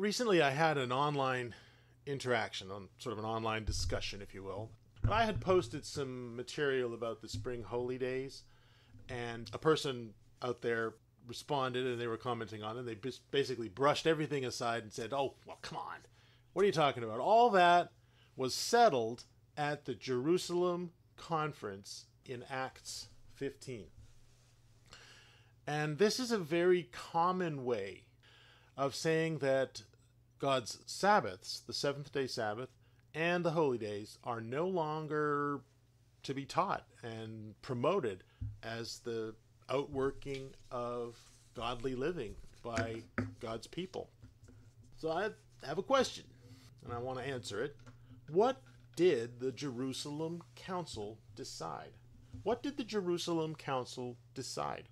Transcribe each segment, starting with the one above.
Recently, I had an online interaction, on sort of an online discussion, if you will. I had posted some material about the spring holy days, and a person out there responded and they were commenting on it. And They basically brushed everything aside and said, Oh, well, come on. What are you talking about? All that was settled at the Jerusalem conference in Acts 15. And this is a very common way of saying that God's Sabbaths, the seventh day Sabbath, and the holy days are no longer to be taught and promoted as the outworking of godly living by God's people. So I have a question, and I want to answer it. What did the Jerusalem Council decide? What did the Jerusalem Council decide?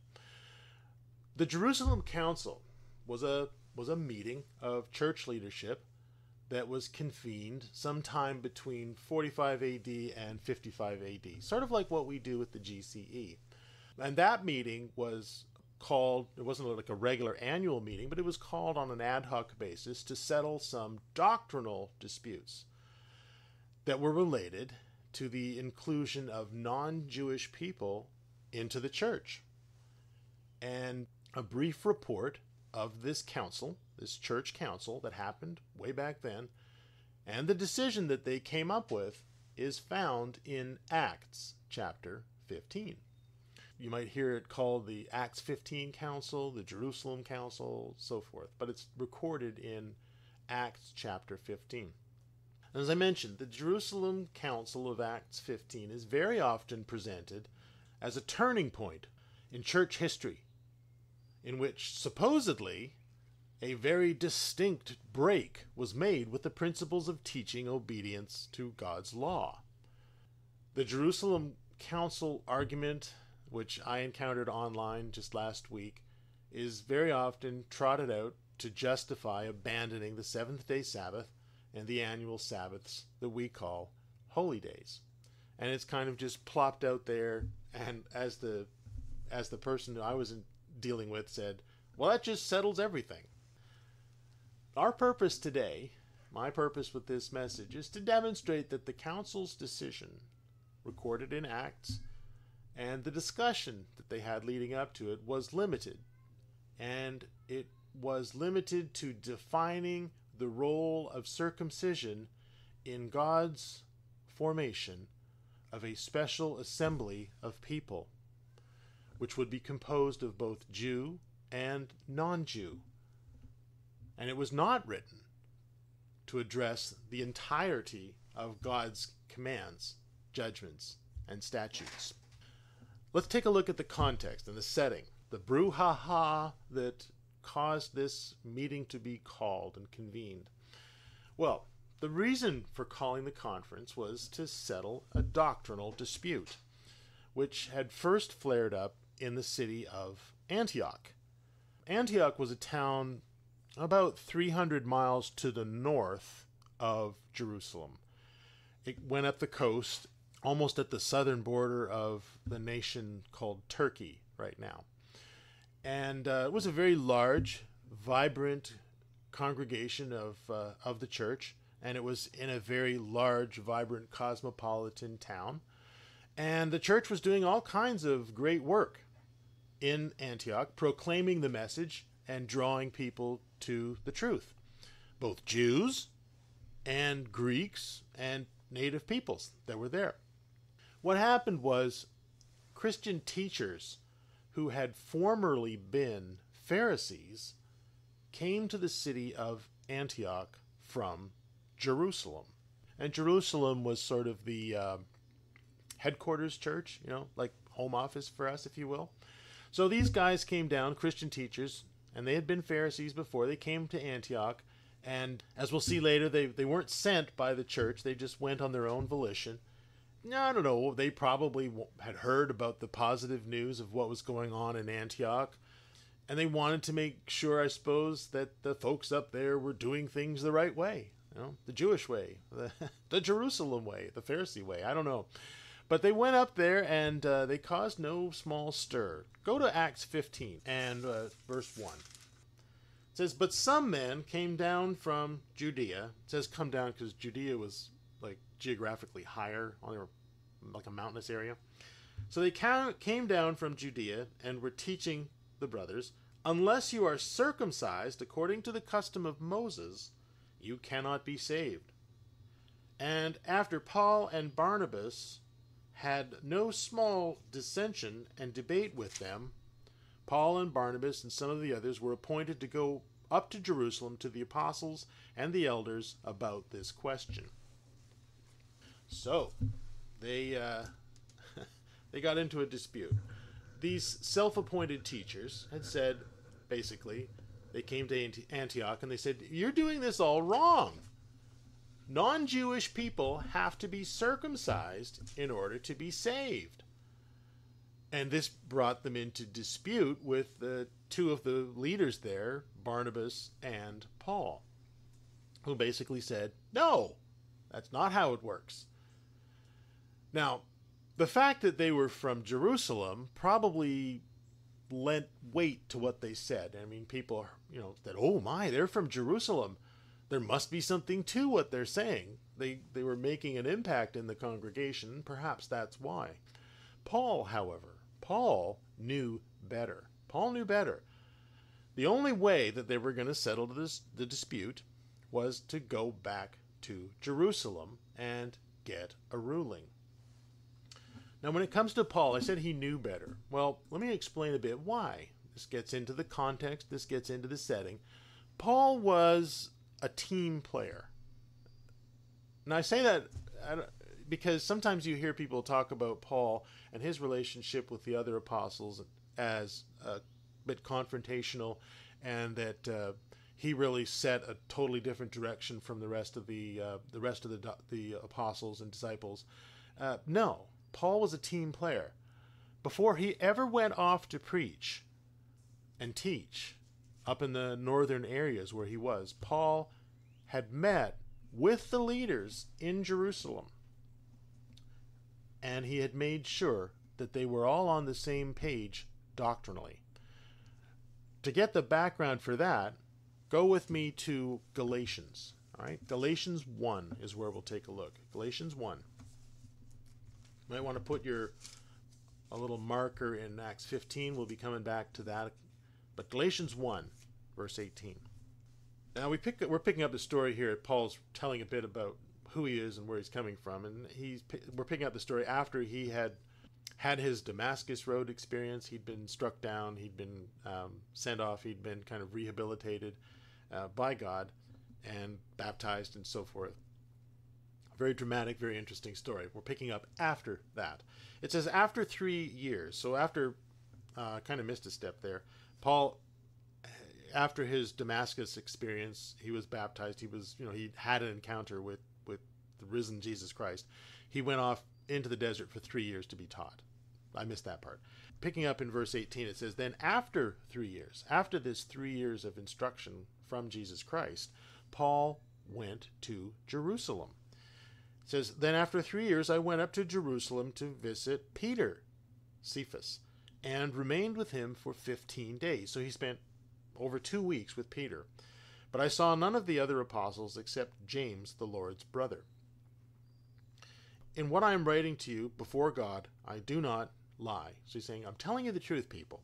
The Jerusalem Council was a was a meeting of church leadership that was convened sometime between 45 AD and 55 AD, sort of like what we do with the GCE. And that meeting was called, it wasn't like a regular annual meeting, but it was called on an ad hoc basis to settle some doctrinal disputes that were related to the inclusion of non Jewish people into the church. And a brief report of this council, this church council that happened way back then, and the decision that they came up with is found in Acts chapter 15. You might hear it called the Acts 15 Council, the Jerusalem Council, so forth, but it's recorded in Acts chapter 15. As I mentioned, the Jerusalem Council of Acts 15 is very often presented as a turning point in church history in which supposedly a very distinct break was made with the principles of teaching obedience to God's law. The Jerusalem Council argument, which I encountered online just last week, is very often trotted out to justify abandoning the seventh day Sabbath and the annual Sabbaths that we call holy days. And it's kind of just plopped out there and as the as the person I was in, dealing with said, well, that just settles everything. Our purpose today, my purpose with this message, is to demonstrate that the Council's decision, recorded in Acts, and the discussion that they had leading up to it was limited. And it was limited to defining the role of circumcision in God's formation of a special assembly of people which would be composed of both Jew and non Jew. And it was not written to address the entirety of God's commands, judgments, and statutes. Let's take a look at the context and the setting, the brouhaha that caused this meeting to be called and convened. Well, the reason for calling the conference was to settle a doctrinal dispute, which had first flared up in the city of Antioch. Antioch was a town about 300 miles to the north of Jerusalem. It went up the coast, almost at the southern border of the nation called Turkey right now. And uh, it was a very large, vibrant congregation of, uh, of the church, and it was in a very large, vibrant, cosmopolitan town. And the church was doing all kinds of great work in Antioch, proclaiming the message and drawing people to the truth, both Jews and Greeks and native peoples that were there. What happened was Christian teachers who had formerly been Pharisees came to the city of Antioch from Jerusalem. And Jerusalem was sort of the uh, headquarters church, you know, like home office for us, if you will. So these guys came down, Christian teachers, and they had been Pharisees before. They came to Antioch, and as we'll see later, they, they weren't sent by the church, they just went on their own volition. I don't know, they probably had heard about the positive news of what was going on in Antioch, and they wanted to make sure, I suppose, that the folks up there were doing things the right way. You know, the Jewish way, the, the Jerusalem way, the Pharisee way. I don't know. But they went up there and uh, they caused no small stir. Go to Acts 15 and uh, verse 1. It says, But some men came down from Judea. It says come down because Judea was like geographically higher on their like a mountainous area. So they came down from Judea and were teaching the brothers, unless you are circumcised according to the custom of Moses, you cannot be saved. And after Paul and Barnabas had no small dissension and debate with them, Paul and Barnabas and some of the others were appointed to go up to Jerusalem to the apostles and the elders about this question. So, they uh, they got into a dispute. These self-appointed teachers had said, basically, they came to Antioch and they said, "You're doing this all wrong. Non-Jewish people have to be circumcised in order to be saved." And this brought them into dispute with the two of the leaders there, Barnabas and Paul, who basically said, No, that's not how it works. Now, the fact that they were from Jerusalem probably lent weight to what they said. I mean, people, you know, said, "Oh my, they're from Jerusalem. There must be something to what they're saying." They they were making an impact in the congregation. Perhaps that's why. Paul, however, Paul knew better. Paul knew better. The only way that they were going to settle this, the dispute was to go back to Jerusalem and get a ruling. Now, when it comes to Paul, I said he knew better. Well, let me explain a bit why. This gets into the context, this gets into the setting. Paul was a team player. Now, I say that because sometimes you hear people talk about Paul and his relationship with the other apostles as a bit confrontational, and that uh, he really set a totally different direction from the rest of the uh, the rest of the the apostles and disciples. Uh, no, Paul was a team player. Before he ever went off to preach and teach up in the northern areas where he was, Paul had met with the leaders in Jerusalem and he had made sure that they were all on the same page doctrinally. To get the background for that, go with me to Galatians. All right, Galatians 1 is where we'll take a look. Galatians 1. You might want to put your a little marker in Acts 15. We'll be coming back to that. But Galatians 1, verse 18. Now we pick we're picking up the story here. Paul's telling a bit about who he is and where he's coming from. And he's we're picking up the story after he had had his Damascus Road experience. He'd been struck down. He'd been um, sent off. He'd been kind of rehabilitated uh, by God and baptized and so forth. Very dramatic, very interesting story. We're picking up after that. It says after three years. So after, uh, kind of missed a step there. Paul after his Damascus experience, he was baptized. He was, you know, he had an encounter with with the risen Jesus Christ, he went off into the desert for three years to be taught. I missed that part. Picking up in verse 18, it says, Then after three years, after this three years of instruction from Jesus Christ, Paul went to Jerusalem. It says, Then after three years, I went up to Jerusalem to visit Peter, Cephas, and remained with him for 15 days. So he spent over two weeks with Peter. But I saw none of the other apostles except James, the Lord's brother. In what I am writing to you before God, I do not lie. So he's saying, I'm telling you the truth, people.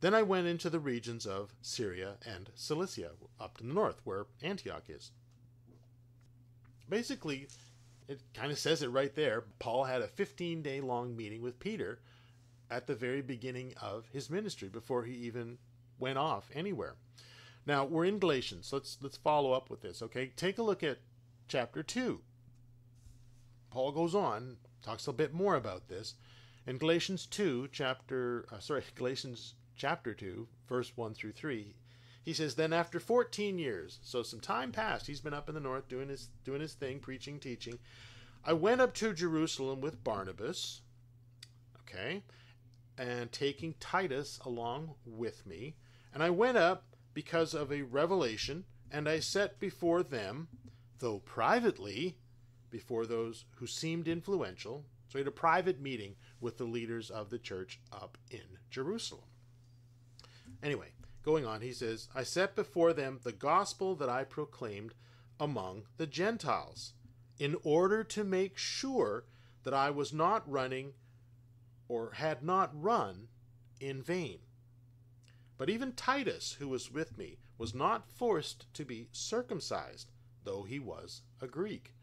Then I went into the regions of Syria and Cilicia, up in the north, where Antioch is. Basically, it kind of says it right there. Paul had a 15 day long meeting with Peter at the very beginning of his ministry before he even went off anywhere. Now, we're in Galatians. Let's let's follow up with this, okay? Take a look at chapter 2. Paul goes on, talks a bit more about this. In Galatians 2, chapter, uh, sorry, Galatians chapter 2, verse 1 through 3, he says, Then after 14 years, so some time passed, he's been up in the north doing his, doing his thing, preaching, teaching. I went up to Jerusalem with Barnabas, okay, and taking Titus along with me. And I went up because of a revelation, and I set before them, though privately, before those who seemed influential. So he had a private meeting with the leaders of the church up in Jerusalem. Anyway, going on, he says, I set before them the gospel that I proclaimed among the Gentiles, in order to make sure that I was not running or had not run in vain. But even Titus, who was with me, was not forced to be circumcised, though he was a Greek.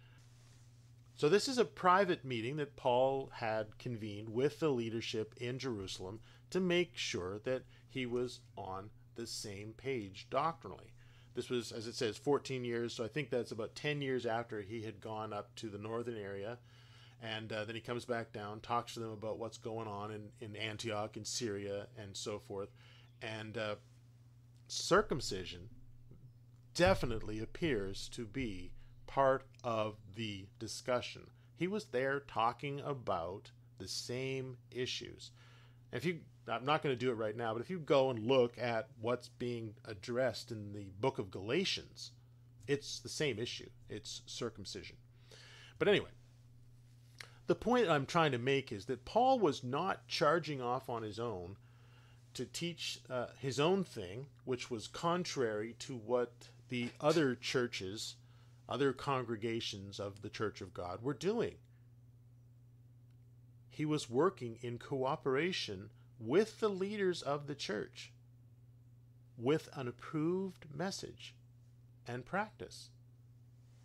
So, this is a private meeting that Paul had convened with the leadership in Jerusalem to make sure that he was on the same page doctrinally. This was, as it says, 14 years, so I think that's about 10 years after he had gone up to the northern area. And uh, then he comes back down, talks to them about what's going on in, in Antioch, in Syria, and so forth. And uh, circumcision definitely appears to be part of the discussion. He was there talking about the same issues. If you I'm not going to do it right now, but if you go and look at what's being addressed in the book of Galatians, it's the same issue. It's circumcision. But anyway, the point I'm trying to make is that Paul was not charging off on his own to teach uh, his own thing, which was contrary to what the other churches, other congregations of the Church of God were doing. He was working in cooperation with the leaders of the church with an approved message and practice.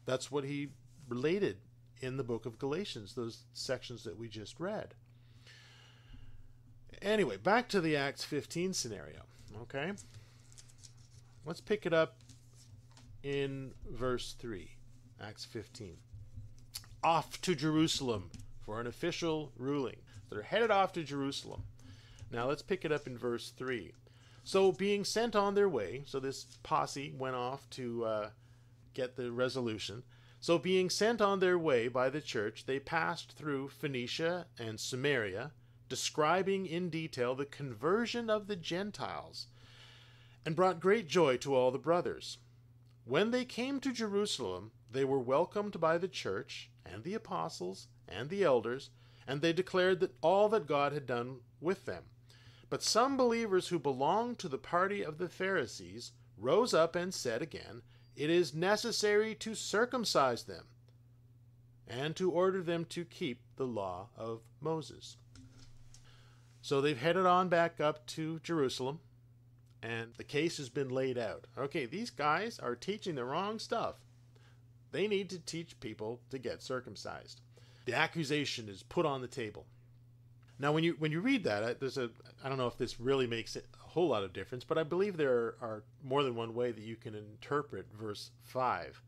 That's what he related in the book of Galatians, those sections that we just read. Anyway, back to the Acts 15 scenario. Okay? Let's pick it up in verse 3. Acts 15. Off to Jerusalem for an official ruling. They're headed off to Jerusalem. Now let's pick it up in verse 3. So, being sent on their way, so this posse went off to uh, get the resolution. So, being sent on their way by the church, they passed through Phoenicia and Samaria, describing in detail the conversion of the Gentiles, and brought great joy to all the brothers. When they came to Jerusalem, they were welcomed by the church and the apostles and the elders, and they declared that all that God had done with them. But some believers who belonged to the party of the Pharisees rose up and said again, It is necessary to circumcise them and to order them to keep the law of Moses. So they've headed on back up to Jerusalem, and the case has been laid out. Okay, these guys are teaching the wrong stuff. They need to teach people to get circumcised. The accusation is put on the table. Now, when you when you read that, there's a I don't know if this really makes it whole lot of difference, but I believe there are more than one way that you can interpret verse five,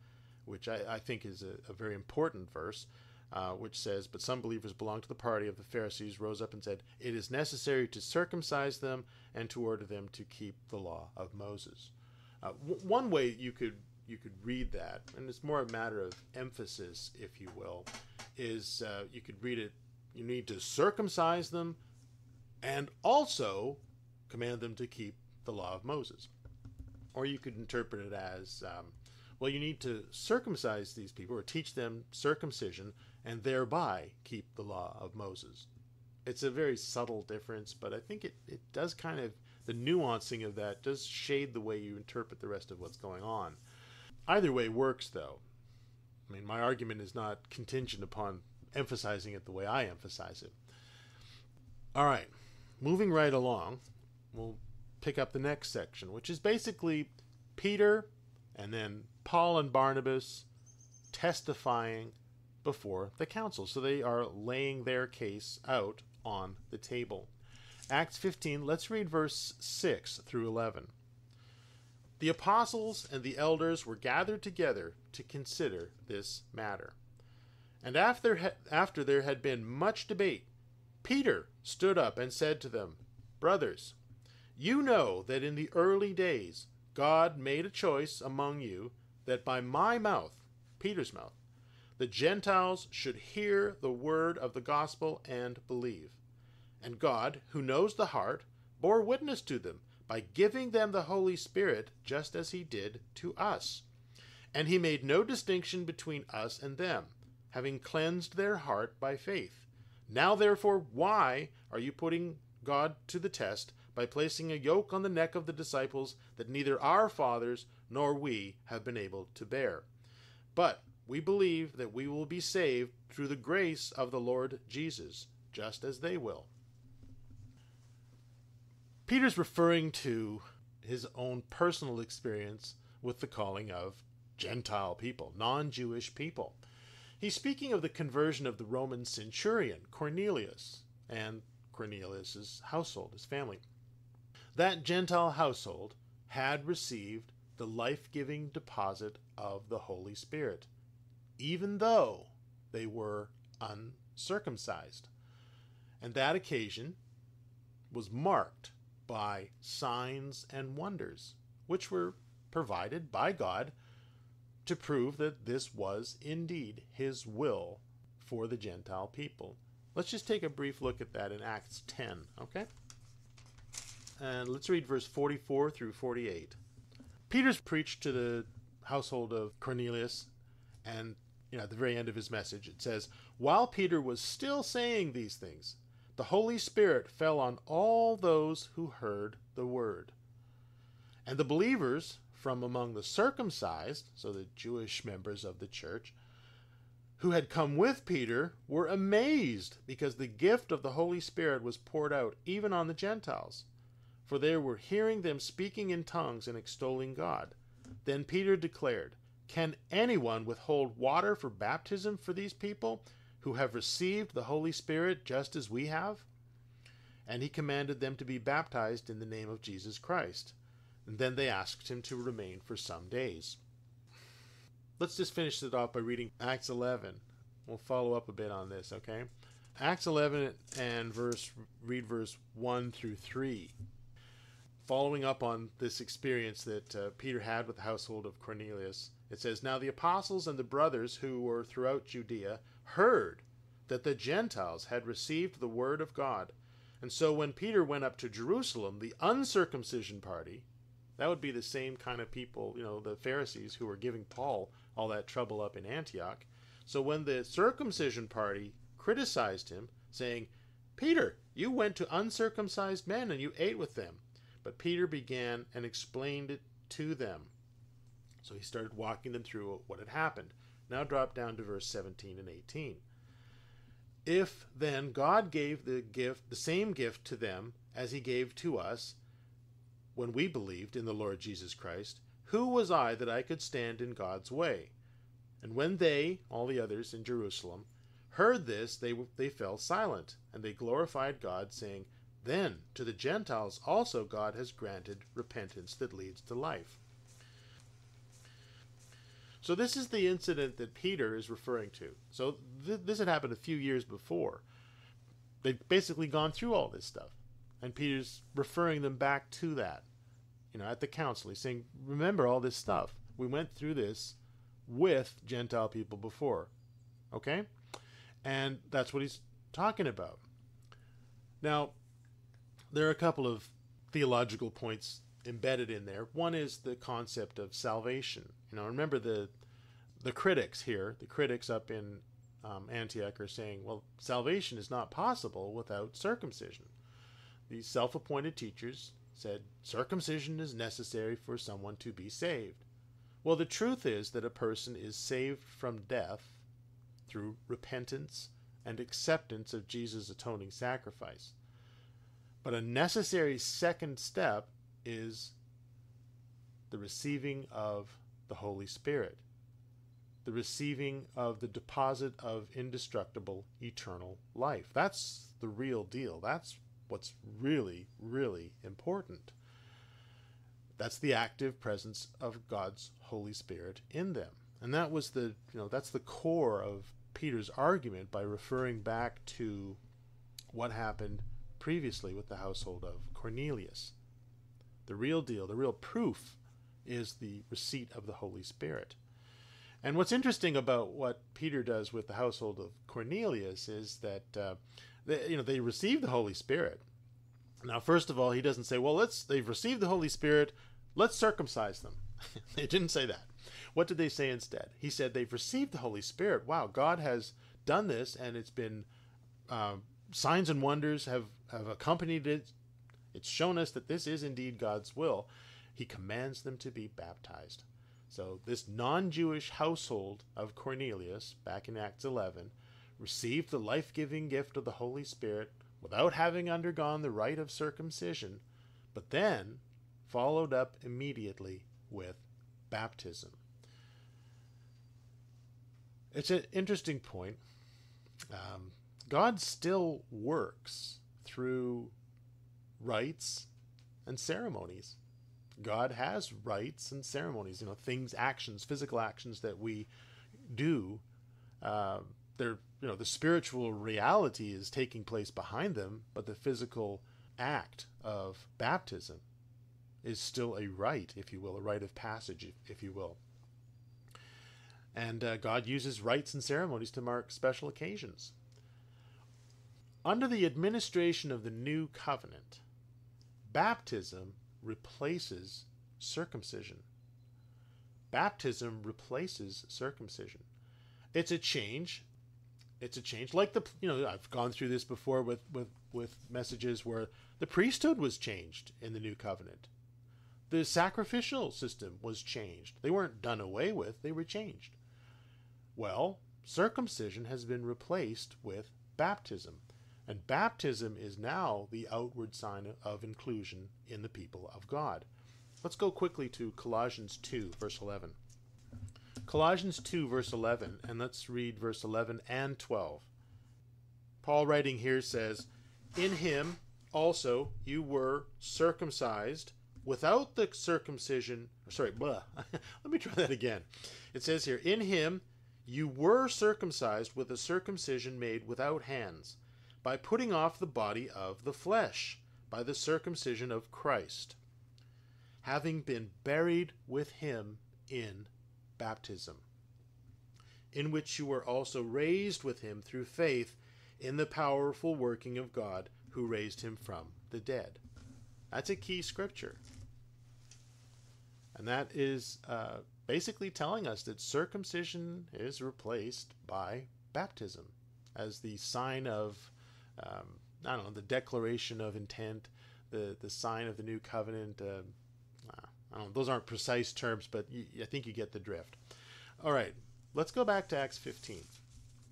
which I, I think is a, a, very important verse, uh, which says, "But some believers belong to the party of the Pharisees rose up and said, It is necessary to circumcise them and to order them to keep the law of Moses." Uh, w- one way you could you could read that, and it's more a matter of emphasis, if you will, is uh, you could read it you need to circumcise them and also command them to keep the law of Moses. Or you could interpret it as um, well, you need to circumcise these people or teach them circumcision and thereby keep the law of Moses. It's a very subtle difference, but I think it, it does kind of, the nuancing of that does shade the way you interpret the rest of what's going on. Either way works, though. I mean, my argument is not contingent upon emphasizing it the way I emphasize it. All right, moving right along, we'll pick up the next section, which is basically Peter and then Paul and Barnabas testifying before the council. So they are laying their case out on the table. Acts 15, let's read verse 6 through 11. The apostles and the elders were gathered together to consider this matter. And after, after there had been much debate, Peter stood up and said to them, Brothers, you know that in the early days God made a choice among you that by my mouth, Peter's mouth, the Gentiles should hear the word of the gospel and believe. And God, who knows the heart, bore witness to them by giving them the Holy Spirit, just as he did to us. And he made no distinction between us and them having cleansed their heart by faith. Now, therefore, why are you putting God to the test by placing a yoke on the neck of the disciples that neither our fathers nor we have been able to bear. But we believe that we will be saved through the grace of the Lord Jesus, just as they will. Peter's referring to his own personal experience with the calling of Gentile people, non Jewish people. He's speaking of the conversion of the Roman centurion, Cornelius, and Cornelius's household, his family. That Gentile household had received the life giving deposit of the Holy Spirit, even though they were uncircumcised. And that occasion was marked by signs and wonders, which were provided by God to prove that this was indeed His will for the Gentile people. Let's just take a brief look at that in Acts 10, okay? And let's read verse 44 through 48. Peter's preached to the household of Cornelius, and you know, at the very end of his message, it says, While Peter was still saying these things, the Holy Spirit fell on all those who heard the word. And the believers from among the circumcised, so the Jewish members of the church, who had come with Peter were amazed because the gift of the Holy Spirit was poured out even on the Gentiles, for they were hearing them speaking in tongues and extolling God. Then Peter declared, Can anyone withhold water for baptism for these people who have received the Holy Spirit just as we have? And he commanded them to be baptized in the name of Jesus Christ. And then they asked him to remain for some days. Let's just finish it off by reading Acts 11. We'll follow up a bit on this, okay? Acts 11 and verse read verse 1 through 3. Following up on this experience that uh, Peter had with the household of Cornelius, it says, Now the apostles and the brothers who were throughout Judea heard that the Gentiles had received the word of God. And so when Peter went up to Jerusalem, the uncircumcision party, that would be the same kind of people, you know, the Pharisees who were giving Paul all that trouble up in Antioch. So when the circumcision party criticized him, saying, Peter, you went to uncircumcised men and you ate with them. But Peter began and explained it to them. So he started walking them through what had happened. Now drop down to verse 17 and 18. If then God gave the gift, the same gift to them as he gave to us when we believed in the Lord Jesus Christ, who was I that I could stand in God's way? And when they, all the others in Jerusalem, heard this, they, they fell silent, and they glorified God, saying, Then to the Gentiles also God has granted repentance that leads to life. So this is the incident that Peter is referring to. So th- this had happened a few years before. They'd basically gone through all this stuff, and Peter's referring them back to that. You know, at the council, he's saying, "Remember all this stuff. We went through this with Gentile people before." Okay, and that's what he's talking about. Now, there are a couple of theological points embedded in there. One is the concept of salvation. You know, remember the the critics here, the critics up in um, Antioch are saying, well, salvation is not possible without circumcision. These self-appointed teachers said circumcision is necessary for someone to be saved. Well, the truth is that a person is saved from death through repentance and acceptance of Jesus' atoning sacrifice. But a necessary second step is the receiving of the Holy Spirit, the receiving of the deposit of indestructible eternal life. That's the real deal. That's what's really, really important. That's the active presence of God's Holy Spirit in them. And that was the, you know, that's the core of Peter's argument by referring back to what happened previously with the household of Cornelius. The real deal, the real proof is the receipt of the Holy Spirit. And what's interesting about what Peter does with the household of Cornelius is that uh, they, you know they receive the Holy Spirit. Now, first of all, he doesn't say, "Well, let's they've received the Holy Spirit, let's circumcise them." they didn't say that. What did they say instead? He said they've received the Holy Spirit. Wow, God has done this, and it's been uh, signs and wonders have have accompanied it it's shown us that this is indeed God's will. He commands them to be baptized. So, this non Jewish household of Cornelius, back in Acts 11, received the life giving gift of the Holy Spirit without having undergone the rite of circumcision, but then followed up immediately with baptism. It's an interesting point. Um, God still works through rites and ceremonies. God has rites and ceremonies, you know, things, actions, physical actions that we do. Uh, they're, you know, the spiritual reality is taking place behind them, but the physical act of baptism is still a rite, if you will, a rite of passage, if you will. And uh, God uses rites and ceremonies to mark special occasions. Under the administration of the new covenant, baptism replaces circumcision. Baptism replaces circumcision. It's a change. It's a change. Like the you know I've gone through this before with with with messages where the priesthood was changed in the new covenant. The sacrificial system was changed. They weren't done away with, they were changed. Well, circumcision has been replaced with baptism. And baptism is now the outward sign of inclusion in the people of God. Let's go quickly to Colossians 2, verse 11. Colossians 2, verse 11, and let's read verse 11 and 12. Paul, writing here, says, In him also you were circumcised without the circumcision. Sorry, blah. let me try that again. It says here, In him you were circumcised with a circumcision made without hands by putting off the body of the flesh by the circumcision of Christ, having been buried with him in baptism, in which you were also raised with him through faith in the powerful working of God who raised him from the dead. That's a key scripture. And that is uh, basically telling us that circumcision is replaced by baptism as the sign of um, I don't know, the declaration of intent, the the sign of the new covenant. Uh, I don't know, those aren't precise terms, but you, I think you get the drift. All right, let's go back to Acts 15.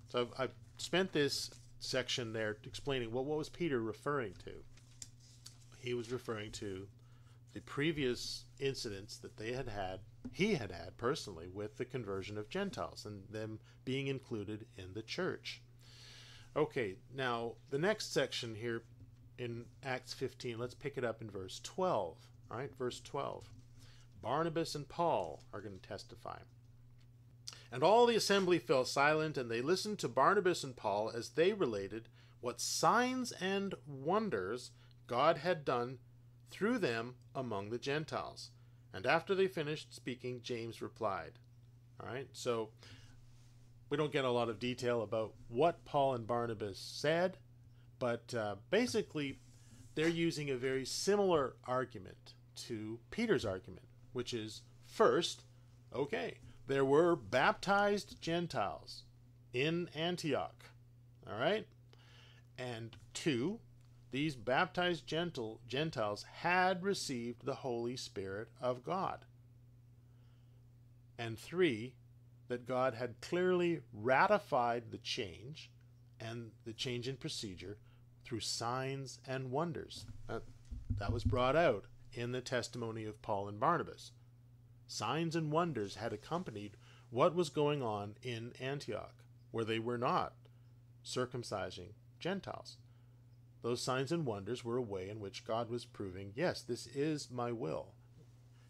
So I've, I've spent this section there explaining what, what was Peter referring to. He was referring to the previous incidents that they had had, he had had personally, with the conversion of Gentiles and them being included in the church. Okay, now the next section here in Acts 15, let's pick it up in verse 12. All right, verse 12. Barnabas and Paul are going to testify. And all the assembly fell silent, and they listened to Barnabas and Paul as they related what signs and wonders God had done through them among the Gentiles. And after they finished speaking, James replied. All right, so we don't get a lot of detail about what Paul and Barnabas said, but uh, basically, they're using a very similar argument to Peter's argument, which is first, okay, there were baptized Gentiles in Antioch, all right? And two, these baptized gentle, Gentiles had received the Holy Spirit of God. And three, that God had clearly ratified the change and the change in procedure through signs and wonders. That, that was brought out in the testimony of Paul and Barnabas. Signs and wonders had accompanied what was going on in Antioch, where they were not circumcising Gentiles. Those signs and wonders were a way in which God was proving, yes, this is my will.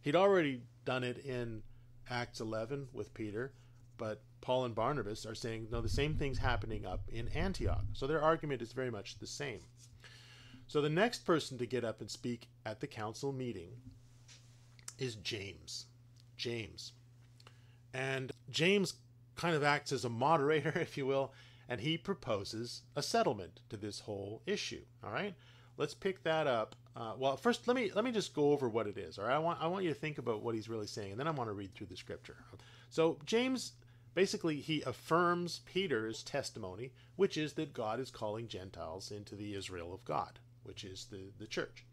He'd already done it in Acts 11 with Peter, but Paul and Barnabas are saying, no, the same thing's happening up in Antioch. So their argument is very much the same. So the next person to get up and speak at the council meeting is James. James. And James kind of acts as a moderator, if you will, and he proposes a settlement to this whole issue. All right, let's pick that up. Uh, well, first let me let me just go over what it is. All right, I want I want you to think about what he's really saying, and then I want to read through the scripture. So James basically he affirms Peter's testimony, which is that God is calling Gentiles into the Israel of God, which is the, the church.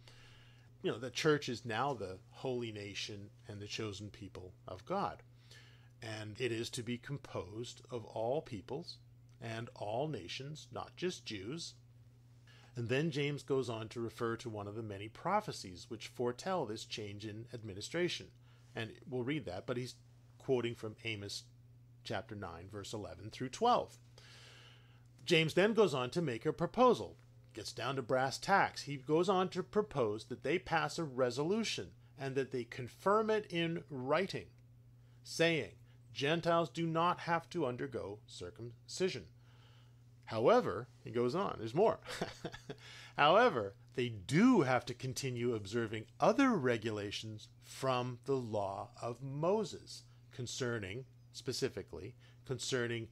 you know, the church is now the holy nation and the chosen people of God. And it is to be composed of all peoples and all nations, not just Jews. And then James goes on to refer to one of the many prophecies which foretell this change in administration. And we'll read that, but he's quoting from Amos chapter 9, verse 11 through 12. James then goes on to make a proposal, gets down to brass tacks. He goes on to propose that they pass a resolution and that they confirm it in writing, saying, Gentiles do not have to undergo circumcision. However, he goes on, there's more. However, they do have to continue observing other regulations from the law of Moses concerning, specifically, concerning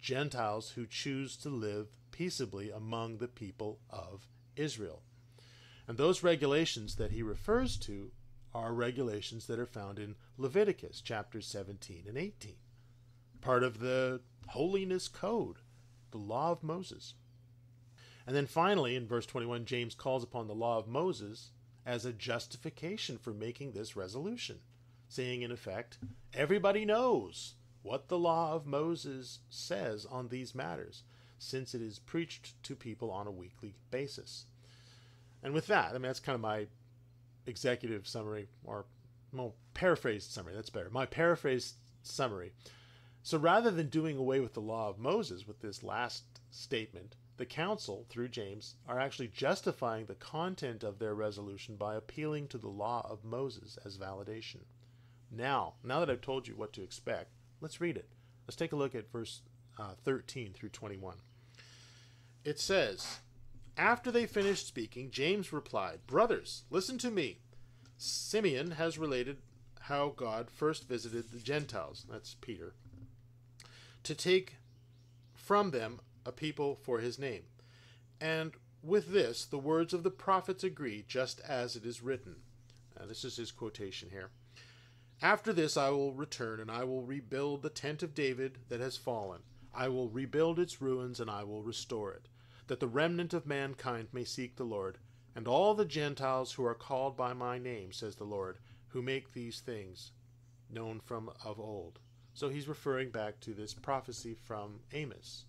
Gentiles who choose to live peaceably among the people of Israel. And those regulations that he refers to are regulations that are found in Leviticus chapters 17 and 18, part of the holiness code, the law of Moses. And then finally, in verse 21, James calls upon the law of Moses as a justification for making this resolution, saying, in effect, everybody knows what the law of Moses says on these matters, since it is preached to people on a weekly basis. And with that, I mean, that's kind of my executive summary, or well, paraphrased summary, that's better. My paraphrased summary. So rather than doing away with the law of Moses with this last statement, the council, through James, are actually justifying the content of their resolution by appealing to the law of Moses as validation. Now, now that I've told you what to expect, Let's read it. Let's take a look at verse uh, 13 through 21. It says, After they finished speaking, James replied, Brothers, listen to me. Simeon has related how God first visited the Gentiles, that's Peter, to take from them a people for his name. And with this, the words of the prophets agree, just as it is written. Uh, this is his quotation here. After this I will return, and I will rebuild the tent of David that has fallen. I will rebuild its ruins, and I will restore it, that the remnant of mankind may seek the Lord, and all the Gentiles who are called by my name, says the Lord, who make these things known from of old. So he's referring back to this prophecy from Amos.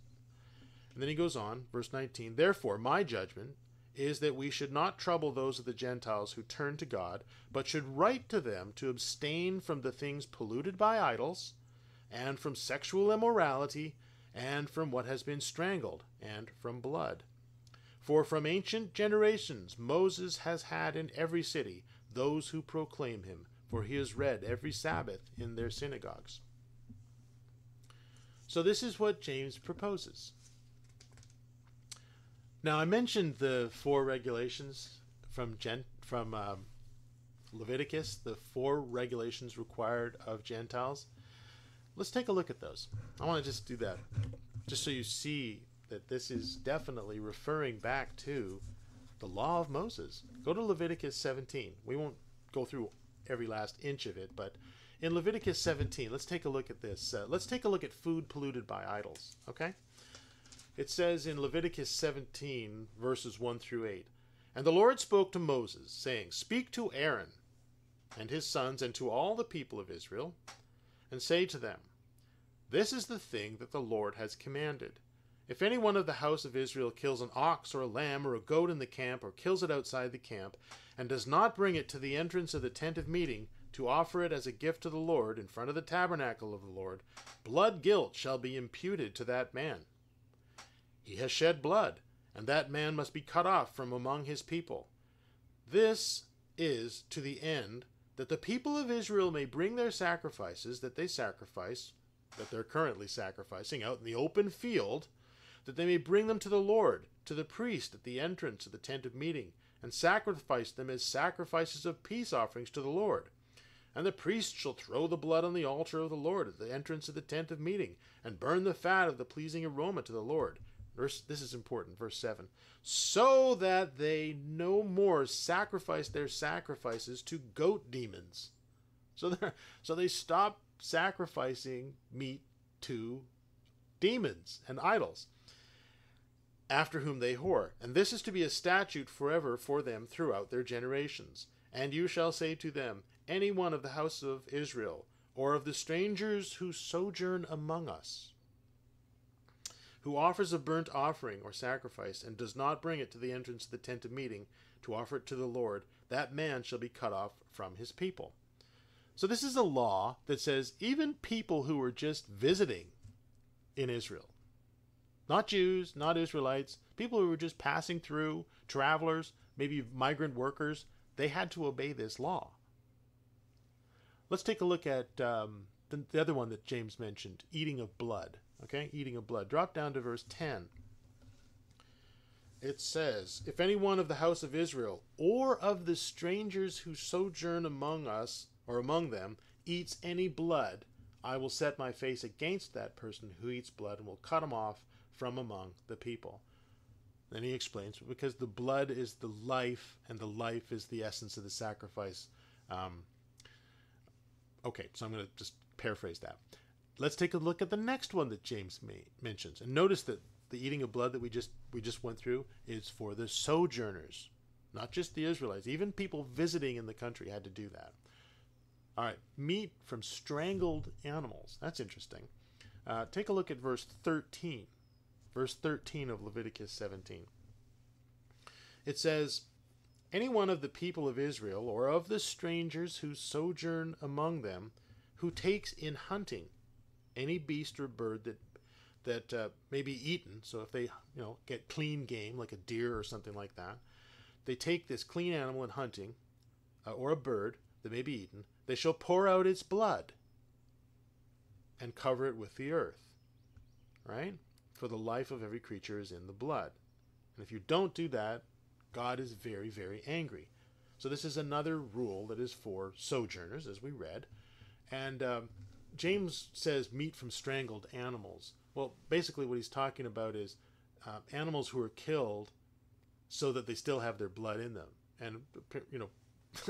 And then he goes on, verse 19 Therefore, my judgment is that we should not trouble those of the Gentiles who turn to God, but should write to them to abstain from the things polluted by idols, and from sexual immorality, and from what has been strangled, and from blood. For from ancient generations Moses has had in every city those who proclaim him, for he is read every Sabbath in their synagogues. So this is what James proposes. Now I mentioned the four regulations from from um, Leviticus, the four regulations required of Gentiles. Let's take a look at those. I want to just do that, just so you see that this is definitely referring back to the law of Moses. Go to Leviticus 17. We won't go through every last inch of it, but in Leviticus 17, let's take a look at this. Uh, let's take a look at food polluted by idols, okay? It says in Leviticus 17, verses 1 through 8 And the Lord spoke to Moses, saying, Speak to Aaron and his sons and to all the people of Israel, and say to them, This is the thing that the Lord has commanded. If any one of the house of Israel kills an ox or a lamb or a goat in the camp, or kills it outside the camp, and does not bring it to the entrance of the tent of meeting, to offer it as a gift to the Lord in front of the tabernacle of the Lord, blood guilt shall be imputed to that man. He has shed blood, and that man must be cut off from among his people. This is to the end that the people of Israel may bring their sacrifices that they sacrifice, that they're currently sacrificing out in the open field, that they may bring them to the Lord, to the priest at the entrance of the tent of meeting, and sacrifice them as sacrifices of peace offerings to the Lord. And the priest shall throw the blood on the altar of the Lord at the entrance of the tent of meeting, and burn the fat of the pleasing aroma to the Lord. Verse this is important, verse 7. So that they no more sacrifice their sacrifices to goat demons. So they so they stop sacrificing meat to demons and idols after whom they whore. And this is to be a statute forever for them throughout their generations. And you shall say to them, Any one of the house of Israel, or of the strangers who sojourn among us, who offers a burnt offering or sacrifice, and does not bring it to the entrance of the tent of meeting to offer it to the Lord, that man shall be cut off from his people. So, this is a law that says even people who were just visiting in Israel, not Jews, not Israelites, people who were just passing through, travelers, maybe migrant workers, they had to obey this law. Let's take a look at um, the, the other one that James mentioned eating of blood. Okay, eating of blood. Drop down to verse 10. It says, If any one of the house of Israel or of the strangers who sojourn among us or among them eats any blood, I will set my face against that person who eats blood and will cut him off from among the people. Then he explains because the blood is the life, and the life is the essence of the sacrifice. Um, okay, so I'm going to just paraphrase that. Let's take a look at the next one that James may, mentions, and notice that the eating of blood that we just we just went through is for the sojourners, not just the Israelites. Even people visiting in the country had to do that. All right, meat from strangled animals. That's interesting. Uh, take a look at verse 13 verse 13 of Leviticus 17. It says, Any one of the people of Israel, or of the strangers who sojourn among them, who takes in hunting any beast or bird that that uh, may be eaten. So if they, you know, get clean game like a deer or something like that, they take this clean animal in hunting, uh, or a bird that may be eaten. They shall pour out its blood and cover it with the earth. Right? for the life of every creature is in the blood. And if you don't do that, God is very, very angry. So this is another rule that is for sojourners, as we read. And um, James says meat from strangled animals. Well, basically, what he's talking about is uh, animals who are killed so that they still have their blood in them. And, you know,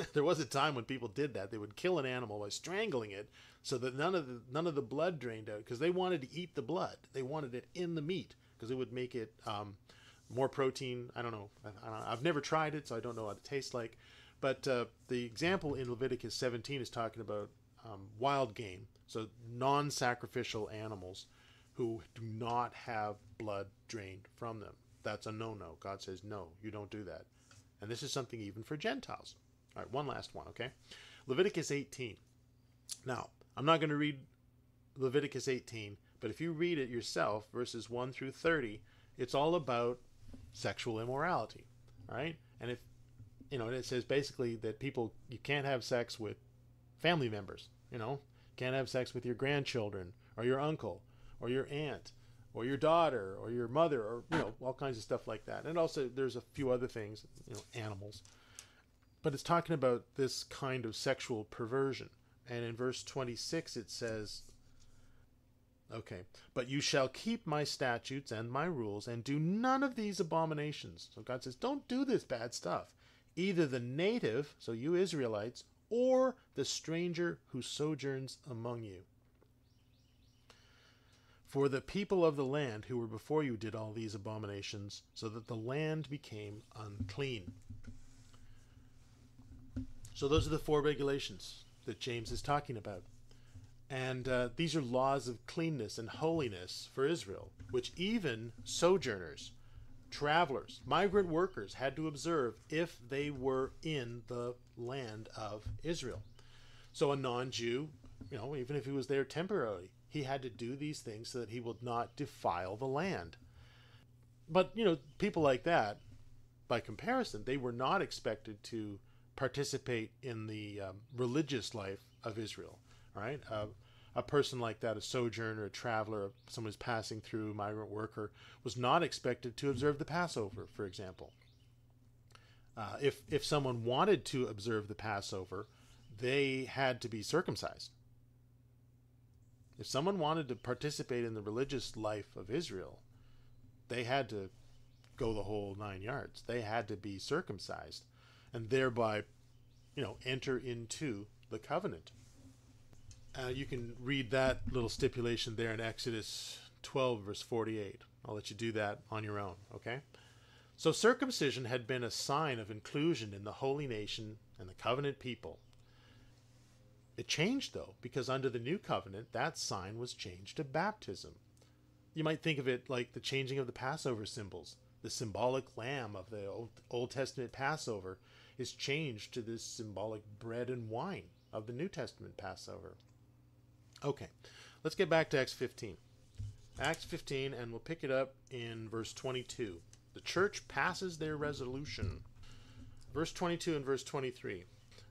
there was a time when people did that. They would kill an animal by strangling it so that none of the none of the blood drained out because they wanted to eat the blood. They wanted it in the meat because it would make it um, more protein. I don't know. I, have never tried it, so I don't know what it tastes like. But uh, the example in Leviticus 17 is talking about um, wild game, so non-sacrificial animals who do not have blood drained from them. That's a no-no. God says no, you don't do that. And this is something even for Gentiles. All right, one last one, okay? Leviticus 18. Now, I'm not going to read Leviticus 18, but if you read it yourself, verses 1 through 30, it's all about sexual immorality, right? And if, you know, it says basically that people, you can't have sex with family members, you know, can't have sex with your grandchildren or your uncle or your aunt or your daughter or your mother or, you know, all kinds of stuff like that. And also, there's a few other things, you know, animals but it's talking about this kind of sexual perversion. And in verse 26 it says, Okay, but you shall keep my statutes and my rules and do none of these abominations. So God says, Don't do this bad stuff. Either the native, so you Israelites, or the stranger who sojourns among you. For the people of the land who were before you did all these abominations, so that the land became unclean. So those are the four regulations that James is talking about. And uh, these are laws of cleanness and holiness for Israel, which even sojourners, travelers, migrant workers had to observe if they were in the land of Israel. So a non Jew, you know, even if he was there temporarily, he had to do these things so that he would not defile the land. But, you know, people like that, by comparison, they were not expected to participate in the um, religious life of Israel, right? Uh, a person like that, a sojourner, a traveler, someone who's passing through, migrant worker, was not expected to observe the Passover, for example. Uh, if if someone wanted to observe the Passover, they had to be circumcised. If someone wanted to participate in the religious life of Israel, they had to go the whole nine yards. They had to be circumcised and thereby, you know, enter into the covenant. Uh, you can read that little stipulation there in Exodus 12, verse 48. I'll let you do that on your own, okay? So circumcision had been a sign of inclusion in the holy nation and the covenant people. It changed though, because under the new covenant, that sign was changed to baptism. You might think of it like the changing of the Passover symbols. The symbolic lamb of the Old Testament Passover is changed to this symbolic bread and wine of the New Testament Passover. Okay, let's get back to Acts 15. Acts 15, and we'll pick it up in verse 22. The church passes their resolution. Verse 22 and verse 23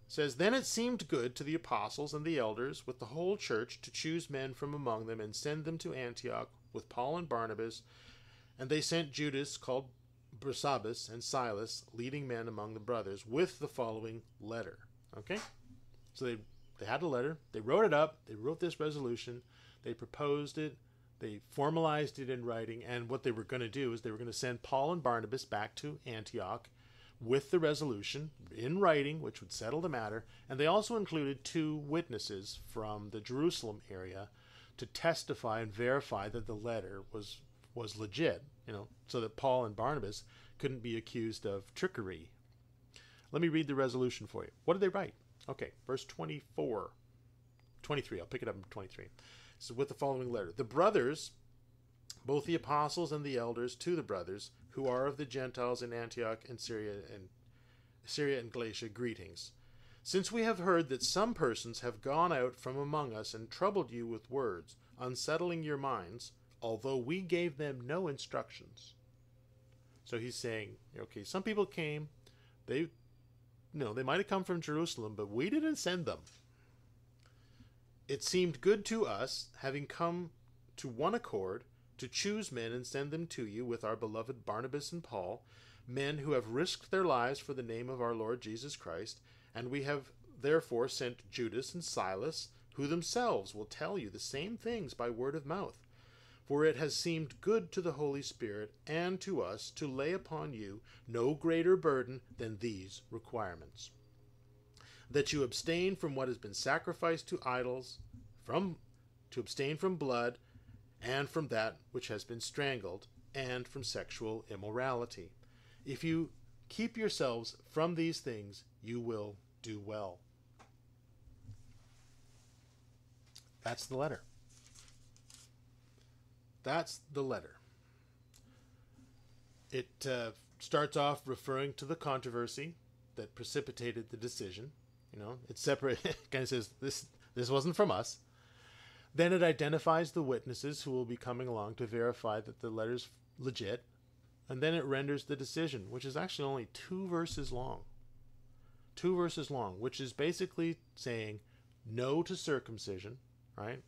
says, Then it seemed good to the apostles and the elders with the whole church to choose men from among them and send them to Antioch with Paul and Barnabas. And they sent Judas, called Barsabas, and Silas, leading men among the brothers, with the following letter. Okay? So they, they had a letter. They wrote it up. They wrote this resolution. They proposed it. They formalized it in writing. And what they were going to do is they were going to send Paul and Barnabas back to Antioch with the resolution in writing, which would settle the matter. And they also included two witnesses from the Jerusalem area to testify and verify that the letter was was legit, you know, so that Paul and Barnabas couldn't be accused of trickery. Let me read the resolution for you. What did they write? Okay, verse 24. 23, I'll pick it up in 23. So with the following letter. The brothers, both the apostles and the elders to the brothers, who are of the Gentiles in Antioch and Syria and Syria and Galatia, greetings. Since we have heard that some persons have gone out from among us and troubled you with words, unsettling your minds, although we gave them no instructions. So he's saying, okay, some people came, they you know, they might have come from Jerusalem, but we didn't send them. It seemed good to us, having come to one accord, to choose men and send them to you with our beloved Barnabas and Paul, men who have risked their lives for the name of our Lord Jesus Christ, and we have therefore sent Judas and Silas, who themselves will tell you the same things by word of mouth. For it has seemed good to the Holy Spirit and to us to lay upon you no greater burden than these requirements that you abstain from what has been sacrificed to idols, from to abstain from blood, and from that which has been strangled, and from sexual immorality. If you keep yourselves from these things, you will do well. That's the letter. That's the letter. It uh, starts off referring to the controversy that precipitated the decision. You know, it separate kind of says this this wasn't from us. Then it identifies the witnesses who will be coming along to verify that the letter's legit, and then it renders the decision, which is actually only two verses long. Two verses long, which is basically saying no to circumcision, right?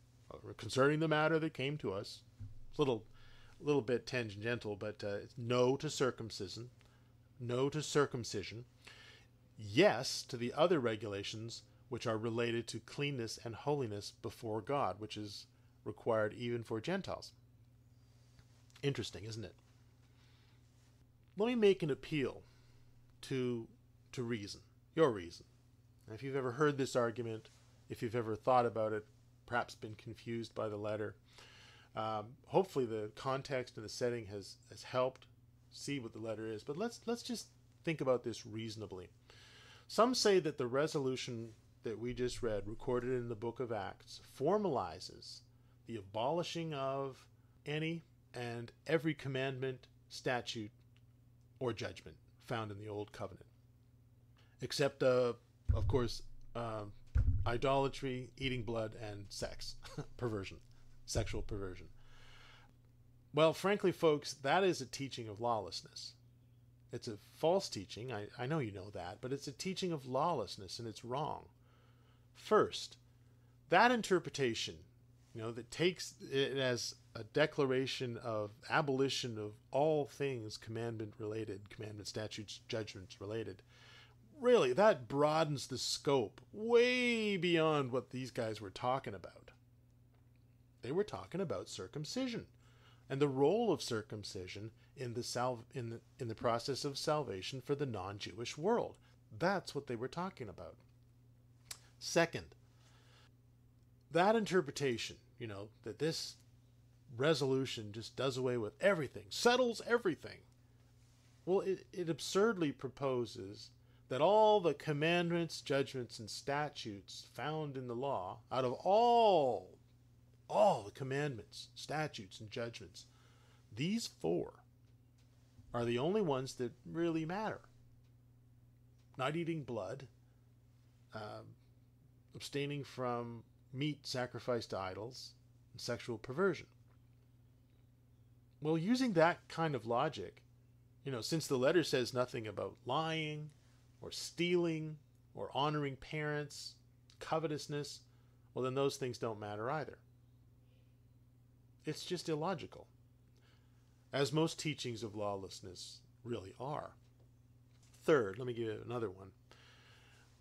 Concerning the matter that came to us. Little, little bit tangential, but uh, no to circumcision, no to circumcision, yes to the other regulations which are related to cleanness and holiness before God, which is required even for Gentiles. Interesting, isn't it? Let me make an appeal to to reason, your reason. And if you've ever heard this argument, if you've ever thought about it, perhaps been confused by the letter, um, hopefully the context and the setting has has helped see what the letter is. But let's let's just think about this reasonably. Some say that the resolution that we just read, recorded in the book of Acts, formalizes the abolishing of any and every commandment, statute, or judgment found in the Old Covenant. Except, uh, of course, uh, idolatry, eating blood, and sex, perversion, sexual perversion. Well, frankly, folks, that is a teaching of lawlessness. It's a false teaching. I, I know you know that, but it's a teaching of lawlessness and it's wrong. First, that interpretation, you know, that takes it as a declaration of abolition of all things commandment related, commandment statutes, judgments related, really, that broadens the scope way beyond what these guys were talking about. They were talking about circumcision and the role of circumcision in the sal- in the, in the process of salvation for the non-Jewish world. That's what they were talking about. Second, that interpretation, you know, that this resolution just does away with everything, settles everything. Well, it, it absurdly proposes that all the commandments, judgments, and statutes found in the law, out of all, all the commandments, statutes, and judgments, these four are the only ones that really matter. Not eating blood, uh, abstaining from meat sacrificed to idols, and sexual perversion. Well, using that kind of logic, you know, since the letter says nothing about lying or stealing or honoring parents, covetousness, well, then those things don't matter either. It's just illogical, as most teachings of lawlessness really are. Third, let me give you another one.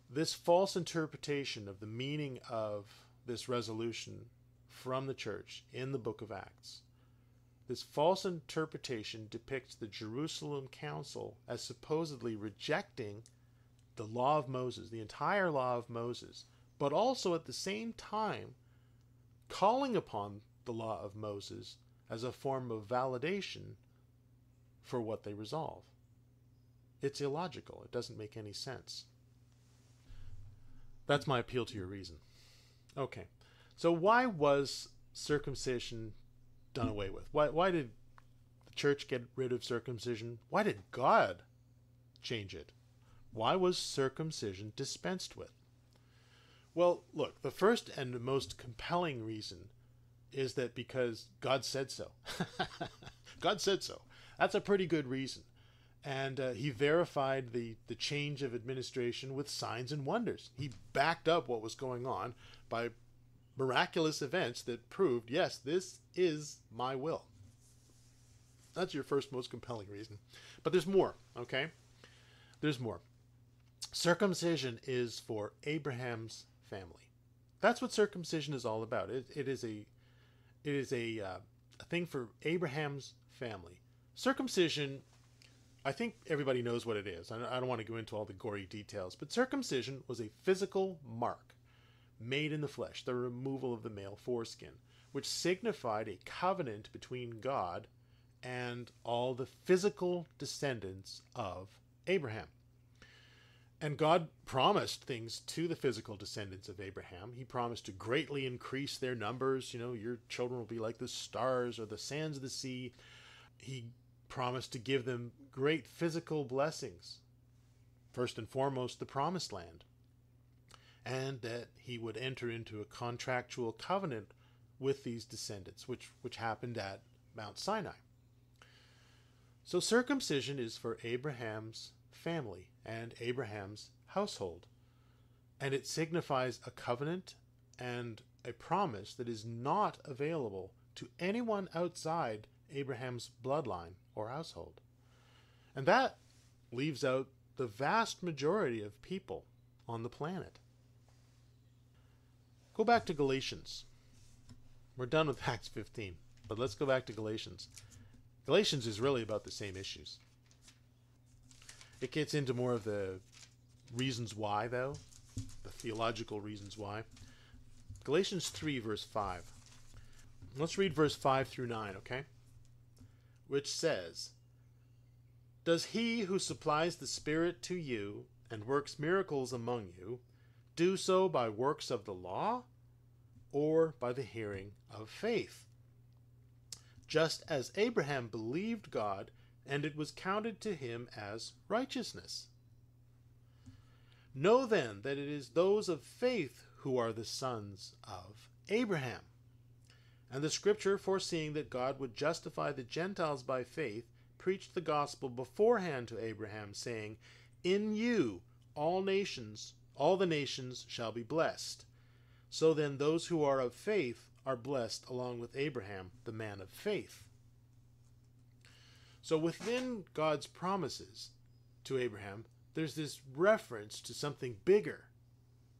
This false interpretation of the meaning of this resolution from the church in the book of Acts. This false interpretation depicts the Jerusalem Council as supposedly rejecting the law of Moses, the entire law of Moses, but also at the same time calling upon the law of Moses as a form of validation for what they resolve. It's illogical. It doesn't make any sense. That's my appeal to your reason. Okay. So why was circumcision done away with? Why why did the church get rid of circumcision? Why did God change it? Why was circumcision dispensed with? Well, look, the first and most compelling reason is that because God said so. God said so. That's a pretty good reason. And uh, he verified the, the change of administration with signs and wonders. He backed up what was going on by miraculous events that proved, yes, this is my will. That's your first most compelling reason. But there's more, okay? There's more. Circumcision is for Abraham's family. That's what circumcision is all about. It, it is a it is a, uh, a thing for Abraham's family. Circumcision, I think everybody knows what it is. I don't want to go into all the gory details, but circumcision was a physical mark made in the flesh, the removal of the male foreskin, which signified a covenant between God and all the physical descendants of Abraham. And God promised things to the physical descendants of Abraham. He promised to greatly increase their numbers. You know, your children will be like the stars or the sands of the sea. He promised to give them great physical blessings. First and foremost, the promised land and that he would enter into a contractual covenant with these descendants, which, which happened at Mount Sinai. So circumcision is for Abraham's family and Abraham's household, and it signifies a covenant and a promise that is not available to anyone outside Abraham's bloodline or household. And that leaves out the vast majority of people on the planet. Go back to Galatians. We're done with Acts 15, but let's go back to Galatians. Galatians is really about the same issues. It gets into more of the reasons why, though, the theological reasons why. Galatians 3, verse 5. Let's read verse 5 through 9, okay? Which says, Does he who supplies the Spirit to you and works miracles among you, do so by works of the law or by the hearing of faith. Just as Abraham believed God, and it was counted to him as righteousness. Know then that it is those of faith who are the sons of Abraham. And the scripture, foreseeing that God would justify the Gentiles by faith, preached the gospel beforehand to Abraham, saying, In you all nations all the nations shall be blessed. So then, those who are of faith are blessed along with Abraham, the man of faith. So, within God's promises to Abraham, there's this reference to something bigger.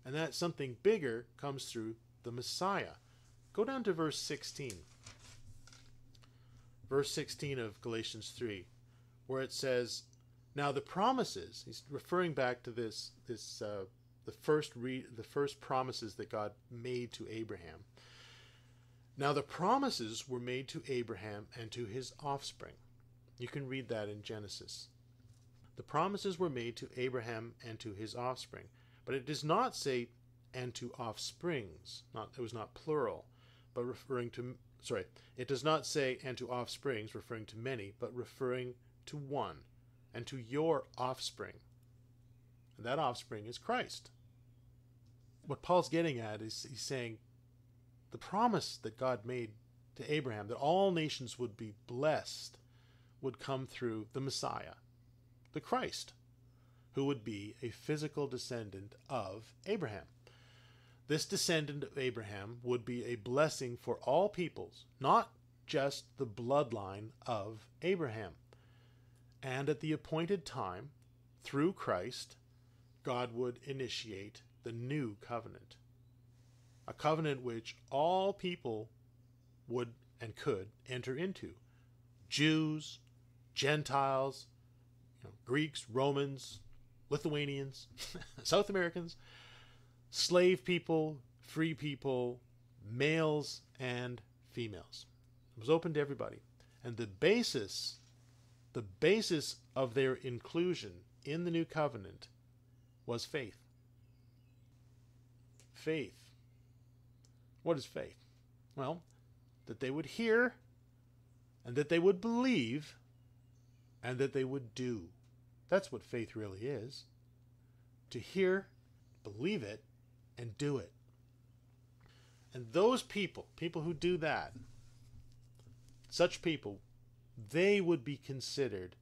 And that something bigger comes through the Messiah. Go down to verse 16. Verse 16 of Galatians 3, where it says, Now the promises, he's referring back to this, this uh, the first re- the first promises that God made to Abraham. Now the promises were made to Abraham and to his offspring. You can read that in Genesis. the promises were made to Abraham and to his offspring. But it does not say and to offsprings. Not it was not plural, but referring to sorry, it does not say and to offsprings referring to many, but referring to one and to your offspring. And that offspring is Christ. What Paul's getting at is he's saying the promise that God made to Abraham that all nations would be blessed would come through the Messiah, the Christ, who would be a physical descendant of Abraham. This descendant of Abraham would be a blessing for all peoples, not just the bloodline of Abraham. And at the appointed time, through Christ, God would initiate the new covenant. A covenant which all people would and could enter into Jews, Gentiles, you know, Greeks, Romans, Lithuanians, South Americans, slave people, free people, males, and females. It was open to everybody. And the basis, the basis of their inclusion in the new covenant was faith. Faith. What is faith? Well, that they would hear and that they would believe and that they would do. That's what faith really is. To hear, believe it, and do it. And those people, people who do that, such people, they would be considered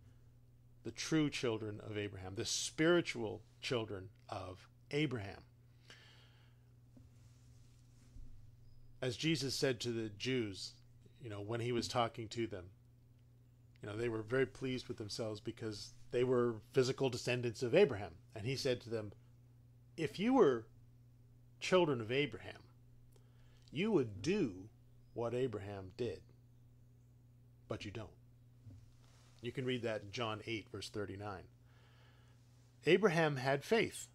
the true children of Abraham, the spiritual children of Abraham. As Jesus said to the Jews, you know, when he was talking to them, you know, they were very pleased with themselves because they were physical descendants of Abraham. And he said to them, If you were children of Abraham, you would do what Abraham did, but you don't. You can read that in John 8, verse 39. Abraham had faith,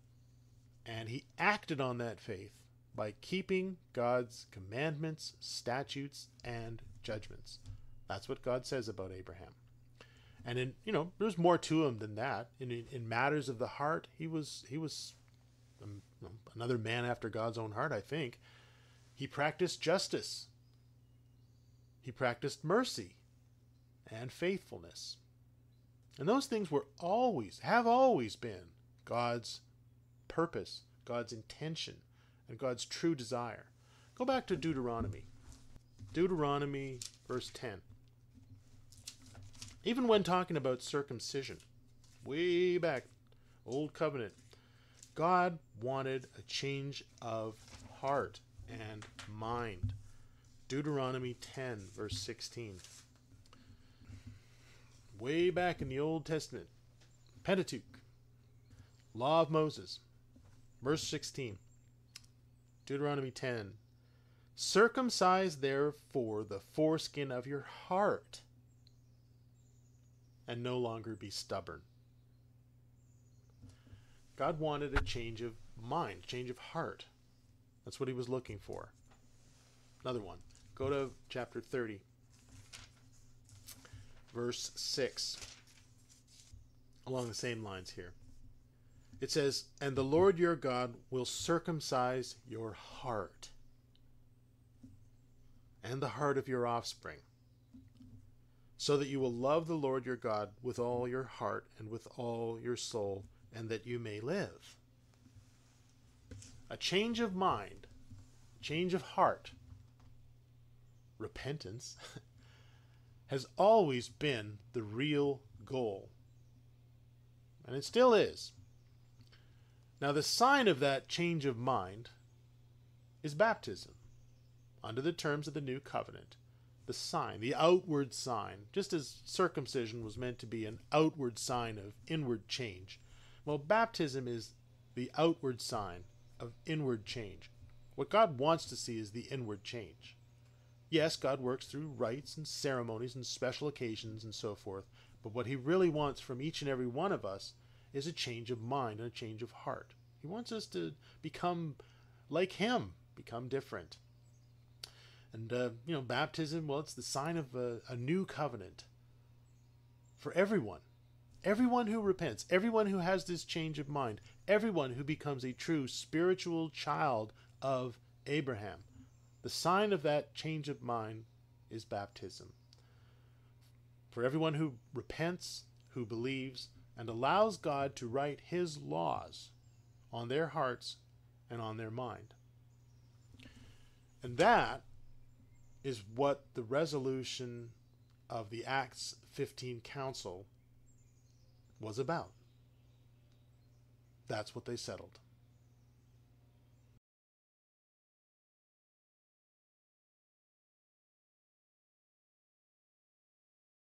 and he acted on that faith by keeping God's commandments, statutes, and judgments. That's what God says about Abraham. And in you know, there's more to him than that. In in, matters of the heart, he was he was um, another man after God's own heart, I think. He practiced justice. He practiced mercy and faithfulness. And those things were always, have always been God's purpose, God's intention, and God's true desire. Go back to Deuteronomy. Deuteronomy, verse 10. Even when talking about circumcision, way back, Old Covenant, God wanted a change of heart and mind. Deuteronomy 10, verse 16. Way back in the Old Testament, Pentateuch, Law of Moses, verse 16. Deuteronomy 10. Circumcise therefore the foreskin of your heart, and no longer be stubborn. God wanted a change of mind, change of heart. That's what he was looking for. Another one. Go to chapter 30, verse 6. Along the same lines here. It says, And the Lord your God will circumcise your heart and the heart of your offspring, so that you will love the Lord your God with all your heart and with all your soul and that you may live. A change of mind, change of heart, repentance, has always been the real goal. And it still is. Now, the sign of that change of mind is baptism. Under the terms of the new covenant, the sign, the outward sign, just as circumcision was meant to be an outward sign of inward change, well, baptism is the outward sign of inward change. What God wants to see is the inward change. Yes, God works through rites and ceremonies and special occasions and so forth, but what He really wants from each and every one of us is a change of mind and a change of heart. He wants us to become like Him, become different. And, uh, you know, baptism, well, it's the sign of a, a new covenant for everyone Everyone who repents, everyone who has this change of mind, everyone who becomes a true spiritual child of Abraham, the sign of that change of mind is baptism. For everyone who repents, who believes, and allows God to write his laws on their hearts and on their mind. And that is what the resolution of the Acts 15 Council was about. That's what they settled.